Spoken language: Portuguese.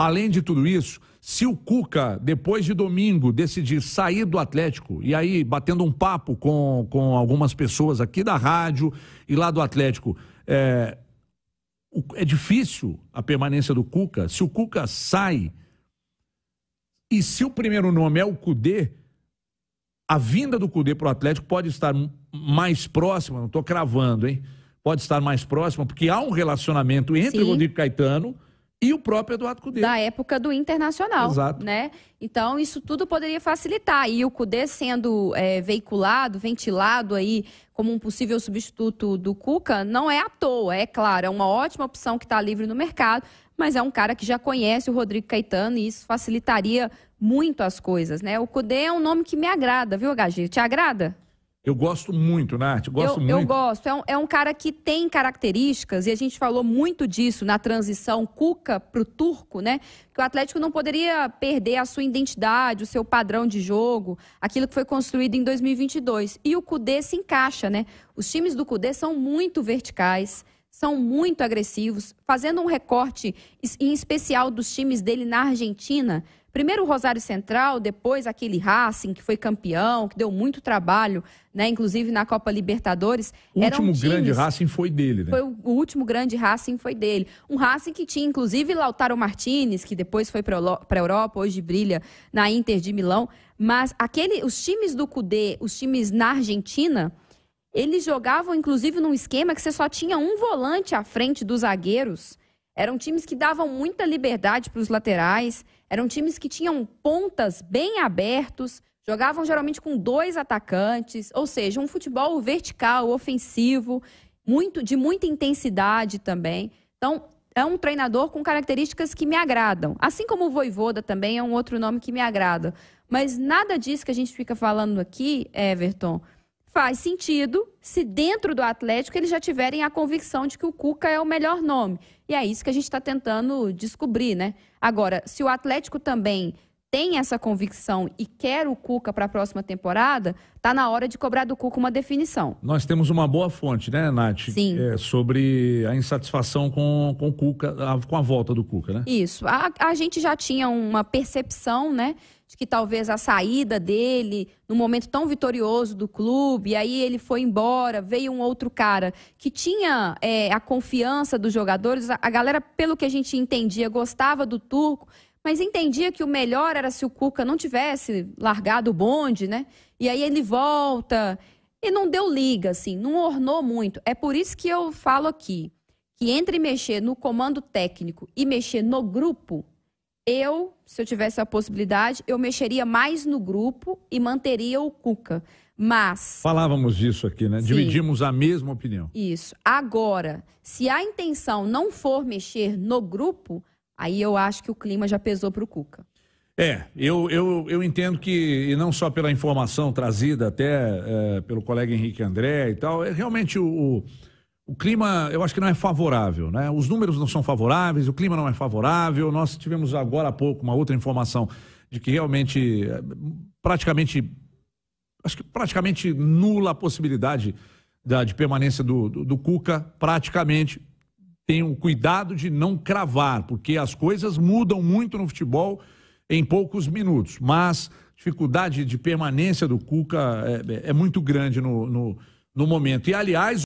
Além de tudo isso, se o Cuca, depois de domingo, decidir sair do Atlético, e aí batendo um papo com, com algumas pessoas aqui da rádio e lá do Atlético, é, é difícil a permanência do Cuca. Se o Cuca sai e se o primeiro nome é o Cudê, a vinda do Cudê para o Atlético pode estar mais próxima, não estou cravando, hein? Pode estar mais próxima, porque há um relacionamento entre Sim. o Rodrigo Caetano e o próprio Eduardo Cudê. Da época do Internacional. Exato. Né? Então, isso tudo poderia facilitar. E o Cudê sendo é, veiculado, ventilado aí como um possível substituto do Cuca, não é à toa. É claro, é uma ótima opção que está livre no mercado, mas é um cara que já conhece o Rodrigo Caetano e isso facilitaria muito as coisas, né? O Cudê é um nome que me agrada, viu, HG? Te agrada? Eu gosto muito, Nath, gosto eu, muito. Eu gosto. É um, é um, cara que tem características, e a gente falou muito disso na transição Cuca para o Turco, né? Que o Atlético não poderia perder a sua identidade, o seu padrão de jogo, aquilo que foi construído em 2022. E o Cudê se encaixa, né? Os times do Cudê são muito verticais, são muito agressivos. Fazendo um recorte, em especial dos times dele na Argentina, Primeiro o Rosário Central, depois aquele Racing, que foi campeão, que deu muito trabalho, né? Inclusive na Copa Libertadores. O último times, grande Racing foi dele, né? Foi o, o, último grande Racing foi dele. Um Racing que tinha, inclusive, Lautaro Martinez, que depois foi para a Europa, hoje brilha na Inter de Milão. Mas aquele, os times do CUDE, os times na Argentina, eles jogavam, inclusive, num esquema que você só tinha um volante à frente dos zagueiros. Eram times que davam muita liberdade para os laterais, eram times que tinham pontas bem abertos, jogavam geralmente com dois atacantes, ou seja, um futebol vertical, ofensivo, muito de muita intensidade também. Então, é um treinador com características que me agradam. Assim como o Voivoda também é um outro nome que me agrada. Mas nada disso que a gente fica falando aqui, Everton, faz sentido se dentro do Atlético eles já tiverem a convicção de que o Cuca é o melhor nome. E é isso que a gente está tentando descobrir, né? Agora, se o Atlético também tem essa convicção e quer o Cuca para a próxima temporada, tá na hora de cobrar do Cuca uma definição. Nós temos uma boa fonte, né, Nath? Sim. É, sobre a insatisfação com, com o Cuca, a, com a volta do Cuca, né? Isso. A, a gente já tinha uma percepção, né? de que talvez a saída dele, no momento tão vitorioso do clube, e aí ele foi embora, veio um outro cara que tinha é, a confiança dos jogadores, a, a galera, pelo que a gente entendia, gostava do Turco, mas entendia que o melhor era se o Cuca não tivesse largado o bonde, né? E aí ele volta e não deu liga, assim, não ornou muito. É por isso que eu falo aqui que entre mexer no comando técnico e mexer no grupo, eu, se eu tivesse a possibilidade, eu mexeria mais no grupo e manteria o Cuca. Mas. Falávamos disso aqui, né? Sim, Dividimos a mesma opinião. Isso. Agora, se a intenção não for mexer no grupo, aí eu acho que o clima já pesou para o Cuca. É, eu, eu, eu entendo que, e não só pela informação trazida até é, pelo colega Henrique André e tal, é realmente o, o o clima, eu acho que não é favorável, né? Os números não são favoráveis, o clima não é favorável. Nós tivemos agora há pouco uma outra informação de que realmente, eh, praticamente, acho que praticamente nula a possibilidade da, de permanência do, do, do Cuca, praticamente. O cuidado de não cravar, porque as coisas mudam muito no futebol em poucos minutos. Mas dificuldade de permanência do Cuca é, é muito grande no, no, no momento. E, aliás,